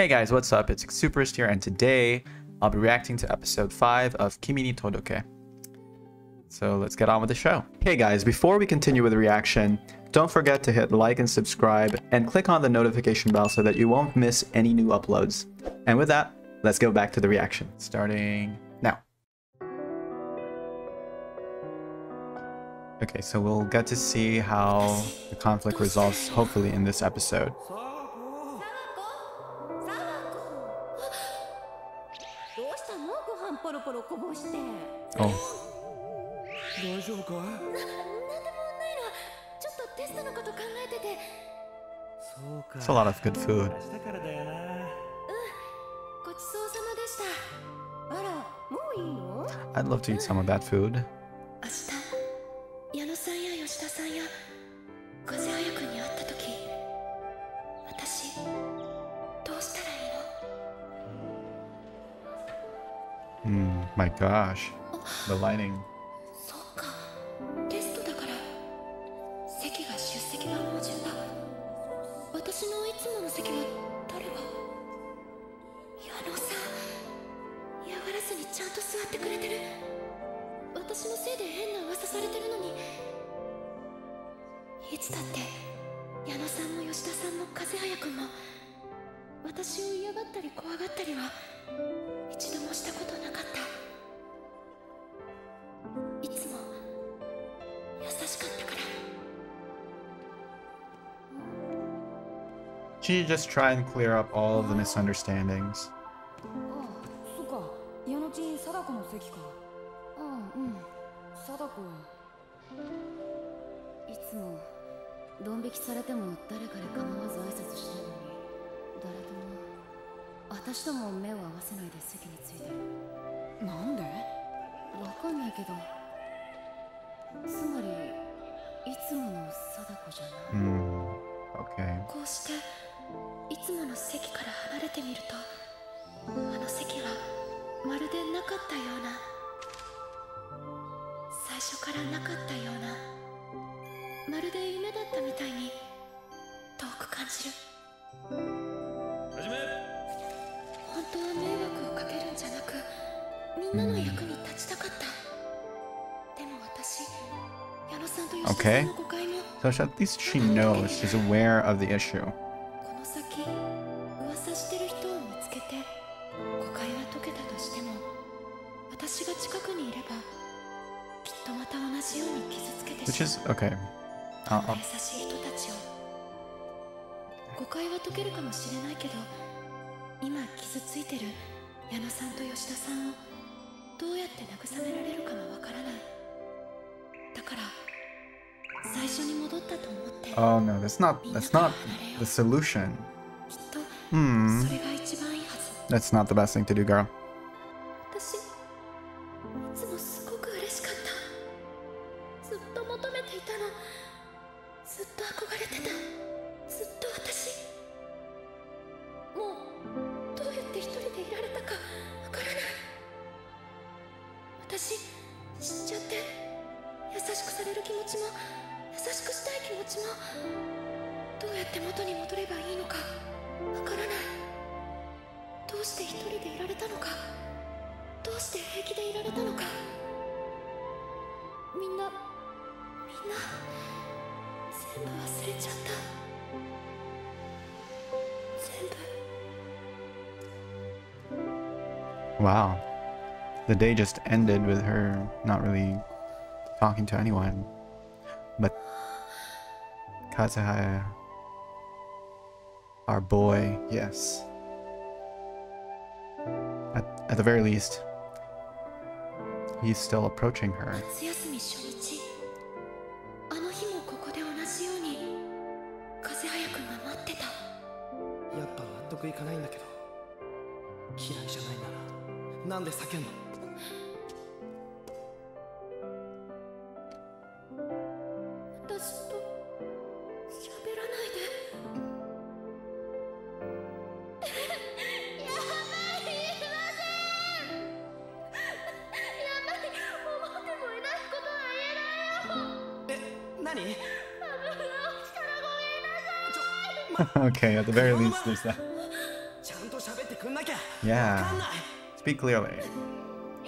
Hey guys, what's up? It's Exuperist here, and today I'll be reacting to episode 5 of Kimi ni Todoke. So let's get on with the show. Hey guys, before we continue with the reaction, don't forget to hit like and subscribe, and click on the notification bell so that you won't miss any new uploads. And with that, let's go back to the reaction, starting now. Okay, so we'll get to see how the conflict resolves hopefully in this episode. Oh, 大丈夫かいななんでもないのちょっとテストのこと考えててそうか it's a lot of good food. 明日からだよなごちそうさまでしたあらもういいの I'd love to eat some of that food. 明日矢野さんや吉田さんや風早くんに会った時私どうしたらいいの Hmm, my gosh. The lining. そっか。テストだから。席が出席番号順だ。私のいつもの席は誰が？矢野さん。嫌がらずにちゃんと座ってくれてる。私のせいで変な噂されてるのに。いつだって矢野さんも吉田さんも風早くんも私を嫌がったり怖がったりは一度もしたことなかった。She just try and clear up all of the misunderstandings? いつもドン引きされても誰かで構わず挨拶してるのに、誰とも私とも目を合わせないで席について。なん。で？わかん。ないけど。つまりいつもの貞子じゃない。Hmm. Okay. こうしていつもの席から離れてみるとあの席はまるでなかったような最初からなかったようなまるで夢だったみたいに遠く感じるはじめ本当は迷惑をかけるんじゃなくみんなの役に立ちたかったでも私矢野さんと吉田さ.んの誤解も So at least she knows, she's aware of the issue. just okay. Uh, uh. I'll, Oh no, that's not that's not the solution. Hmm. That's not the best thing to do, girl. 知っちゃって優しくされる気持ちも優しくしたい気持ちもどうやって元に戻ればいいのかわからない。どうして一人でいられたのか。どうして平気でいられたのか。みんなみんな全部忘れちゃった。全部。Wow. The day just ended with her not really talking to anyone. But Kazehaya, our boy, yes. At, at the very least, he's still approaching her. okay, at the very least, there's that. Yeah. Speak clearly.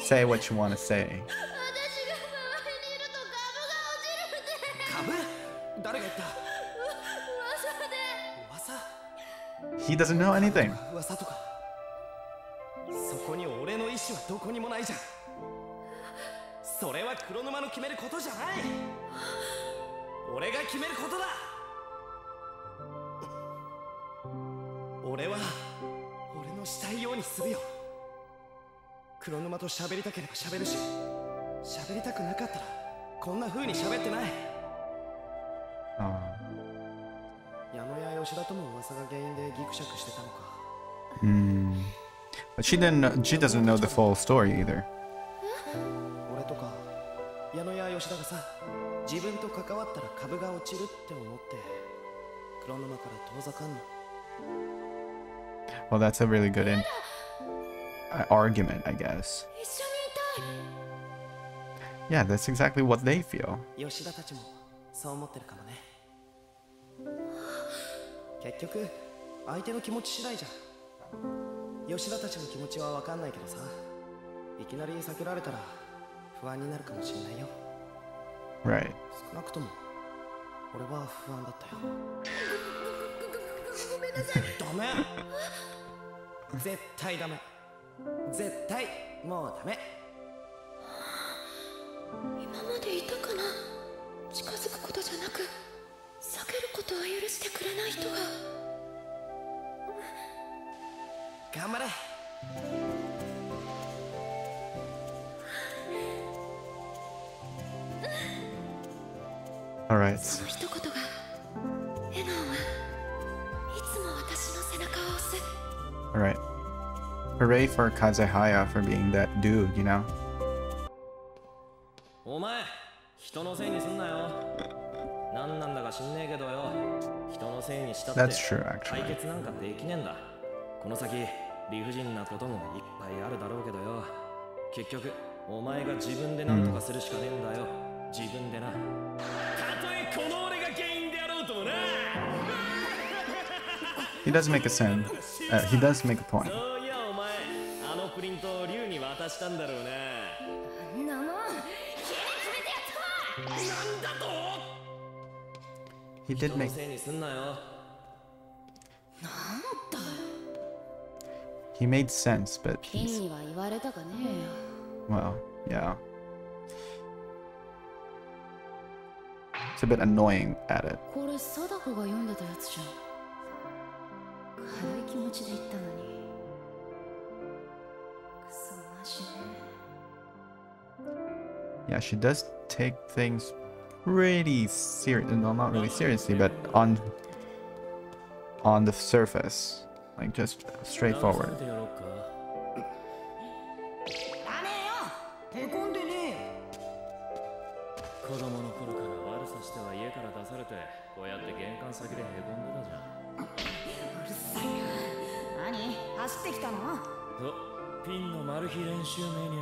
Say what you want to say. He doesn't know anything. 決めることだ俺は俺のしたいようにするよ黒沼と喋りたければ喋るし喋りたくなかったらこんな風に喋ってない Oh. 矢野や吉田とも噂が原因でギクシャクしてたのか Mm. But she didn't. Know, she doesn't know the full story either. 自分と関わったら株が落ちるって思って黒沼から遠ざかんの。Well, that's a really good in- uh, argument, I guess. Yeah, that's exactly what they feel. 吉田たちもそう思ってるかもね。結局相手の気持ち次第じゃ。ん吉田たちの気持ちは分かんないけどさ。いきなり避けられたら不安になるかもしれないよ Right. 少なくとも俺は不安だったよ。ダメ。絶対ダメ。絶対もうダメ どよ人のせいにしたって That's true, actually. 解決なんかできねえんだこの先理不尽なこともいっぱいあるだろうけどよ結局お前が自分で何とかするしかねえんだよ、自分でな He does make a sound. Uh, he does make a point. He did make... He made sense, but... He's... Well, yeah. It's a bit annoying at it. 軽い気持ちで言ったのにクソマジね Yeah, she does take things pretty serious. No, not really seriously, but on on the surface, like just straightforward. 慰めてやろうかダメよへこんでね子供の頃から悪さしては家から出されてこうやって玄関先でへこんでたじゃんえうるさいな 何？走ってきたの？とピンのマル秘練習メニュ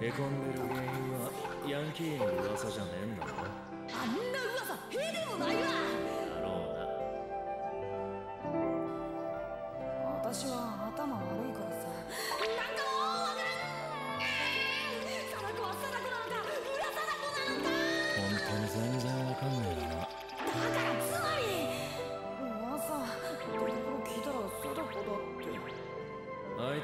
ー。へこんでる原因はヤンキーの噂じゃねえんだろ。あんな噂へでもないわ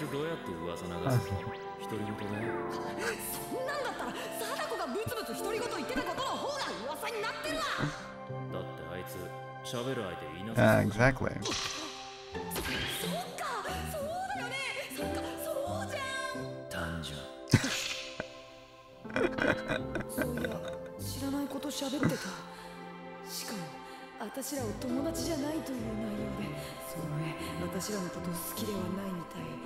つどうやって噂流すの独り言でそんなんだったら貞子がブツブツ独り言言ってたことの方が噂になってるわ。だってあいつ喋る相手いな Uh, さそうじゃん。exactly. そっかそうだよね。そっかそうじゃん。単純。そういや知らないこと喋ってた。しかも私らを友達じゃないという内容でその上私らのこと好きではないみたい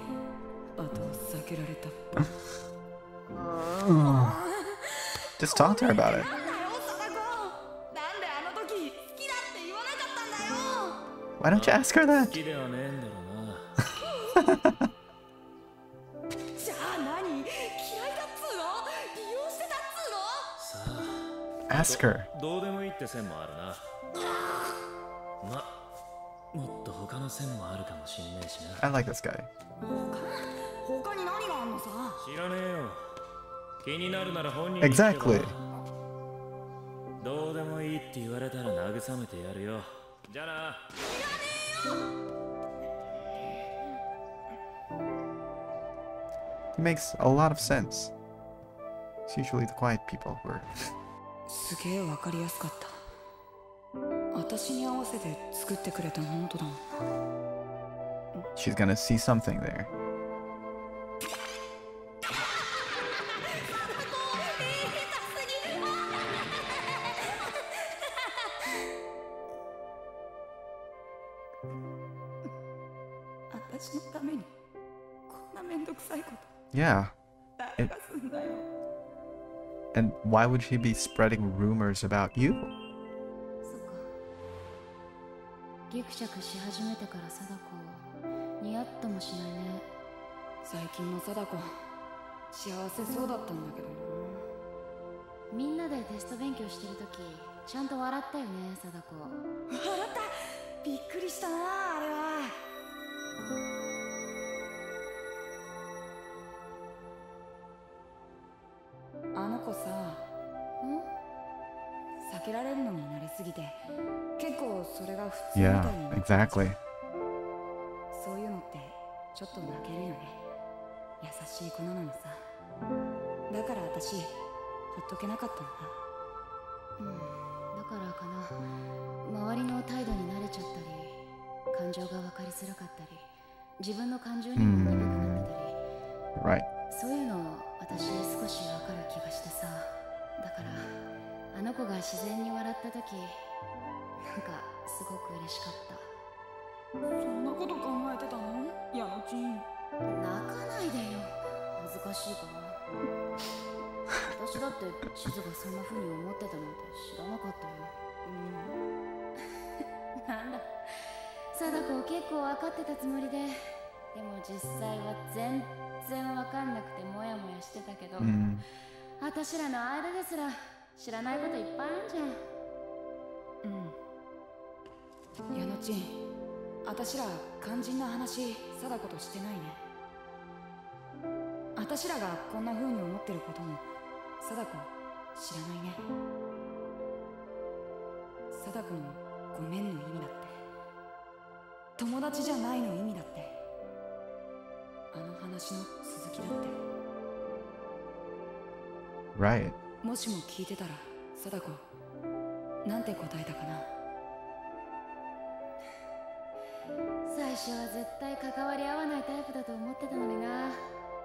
Just talk to her about it. Why don't you ask her that? ask her. I like this guy. 他に何があんのさ知らねえよ気になるなら本人に Exactly. 聞けばどうでもいいって言われたら慰めてやるよじゃあな He makes a lot of sense. It's usually the quiet people who are. すげえわかりやすかった私に合わせて作ってくれたノートだもん She's gonna see something there. ためにこんなめんどくさいこと Yeah. 誰がすんだよ。And why would she be spreading rumors about you? そっか。ギクシャクし始めてから貞子ニヤッともしないね。最近の貞子幸せそうだったんだけどな。みんなでテスト勉強してる時ちゃんと笑ったよね貞子。笑った。びっくりしたなあれはYeah, になっ exactly. そういうのってちょっと泣けるよね優しい子なのにさだから私ほっとけなかったんだうんだからかな周りの態度に慣れちゃったり感情が分かりづらかったり自分の感情にも鈍くなってたり、 Right. そういうの私少しわかる気がしてさ。だからあの子が自然に笑った時なんかすごく嬉しかった。そんなこと考えてたの？矢野ちん。泣かないでよ。恥ずかしいから私だって地図がそんな風に思ってたなんて知らなかったよ。なんだ。貞子結構分かってたつもりででも実際は全然分かんなくてモヤモヤしてたけど、Mm. 私らの間ですら知らないこといっぱいあるじゃん。うん。矢野ちん私ら肝心な話貞子としてないね。私らがこんな風に思ってることも貞子知らないね。貞子のごめんの意味だって。友達じゃないの意味だってあの話の続きだって。Right. もしも聞いてたら貞子なんて答えたかな？最初は絶対関わり合わないタイプだと思ってたのにな。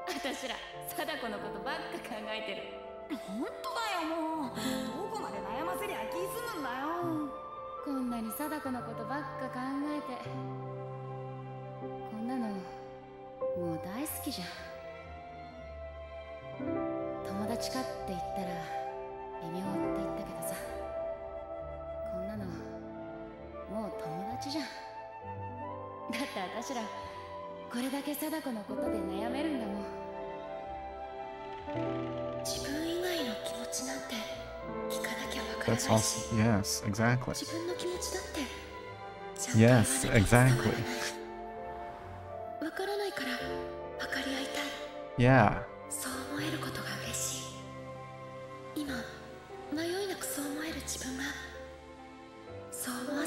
私ら貞子のことばっか考えてる。本当だよもう。どこまで悩ませりゃ気済むんだよ。こんなに貞子のことばっか考えてう大好きじゃん友達かって言ったら微妙って言ったけどさこんなのもう友達じゃんだって私らこれだけ貞子のことで悩めるんだもん自分以外の気持ちなんて聞かなきゃわからないし also. Yes, exactly. 自分の気持ちだってちゃんと言わな Yes, exactly. わからないから分かり合いたい Yeah. そう思えることが嬉しい今迷いなくそう思える自分がそう思わ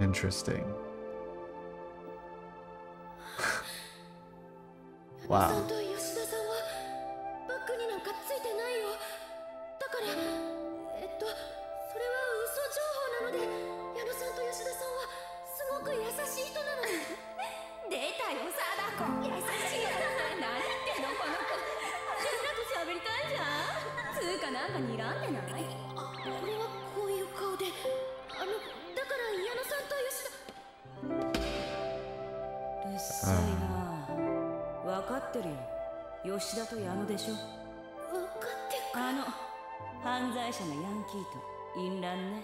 Interesting. Wow. な分かってるよ吉田と矢野でしょ分かってくあ あの犯罪者のヤンキーと淫乱ね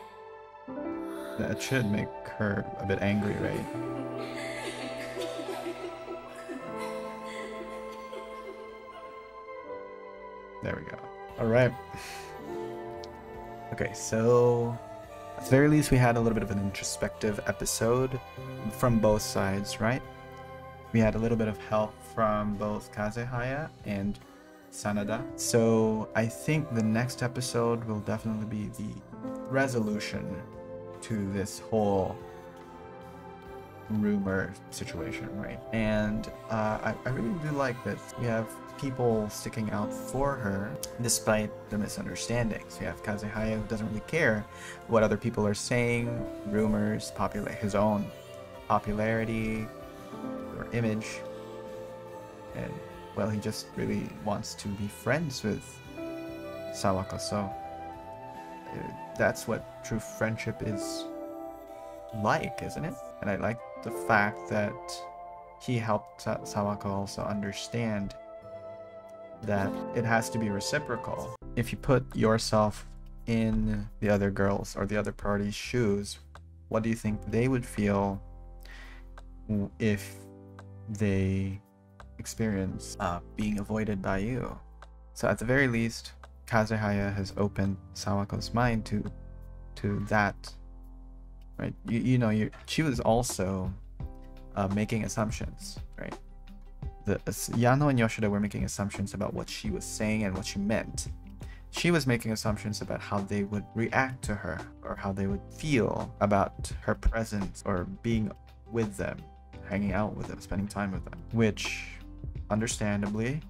That should make her a bit angry, right? There we go. All right. Okay, so at the very least, we had a little bit of an introspective episode from both sides, right? We had a little bit of help from both Kazehaya and Sanada. So I think the next episode will definitely be the resolution to this whole rumor situation, right? And uh, I, I really do like that we have people sticking out for her despite the misunderstandings. We have Kazehaya who doesn't really care what other people are saying, rumors, popular his own popularity image. And well, he just really wants to be friends with Sawako. So uh, that's what true friendship is like, isn't it? And I like the fact that he helped Sa- Sawako also understand that it has to be reciprocal. If you put yourself in the other girls or the other party's shoes, what do you think they would feel if they experience uh, being avoided by you? So at the very least, Kazehaya has opened Sawako's mind to to that. Right? You, you know, you she was also uh, making assumptions, right? The as- Yano and Yoshida were making assumptions about what she was saying and what she meant. She was making assumptions about how they would react to her or how they would feel about her presence or being with them, hanging out with them, spending time with them, which understandably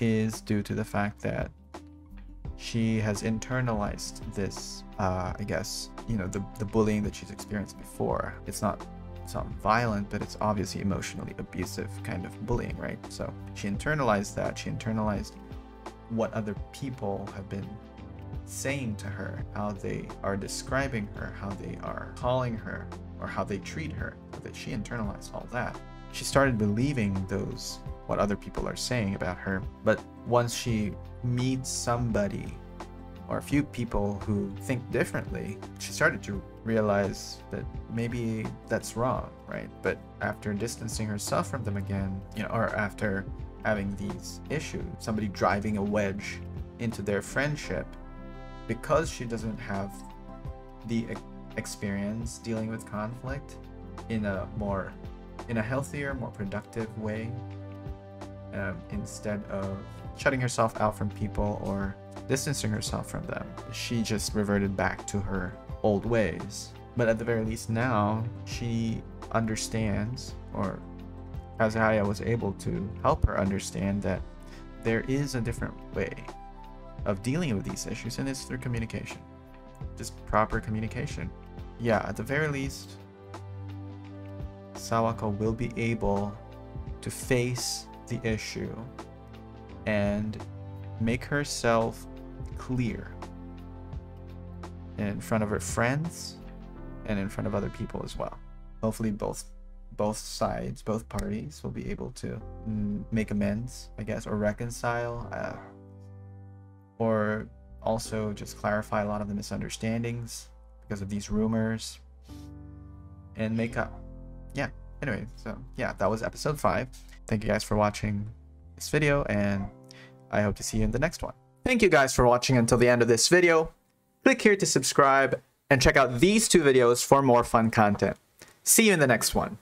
is due to the fact that she has internalized this uh, i guess you know the, the bullying that she's experienced before. It's not it's not violent but it's obviously emotionally abusive kind of bullying right? So she internalized that. She internalized what other people have been saying to her how they are describing her how they are calling her or how they treat her that she internalized all that. She started believing those what other people are saying about her. But once she meets somebody or a few people who think differently she started to realize that maybe that's wrong right? But after distancing herself from them again you know or after having these issues somebody driving a wedge into their friendship because she doesn't have the experience dealing with conflict in a more in a healthier more productive way um, instead of shutting herself out from people or distancing herself from them. She just reverted back to her old ways. But at the very least now she understands or Kazehaya was able to help her understand that there is a different way of dealing with these issues and it's through communication. Just proper communication yeah at the very least Sawako will be able to face the issue and make herself clear in front of her friends and in front of other people as well. Hopefully both both sides, both parties will be able to mm, make amends, I guess, or reconcile uh, or also just clarify a lot of the misunderstandings because of these rumors and make up. Yeah. Anyway, so yeah, that was episode 5. Thank you guys for watching this video and I hope to see you in the next one. Thank you guys for watching until the end of this video. Click here to subscribe and check out these two videos for more fun content. See you in the next one.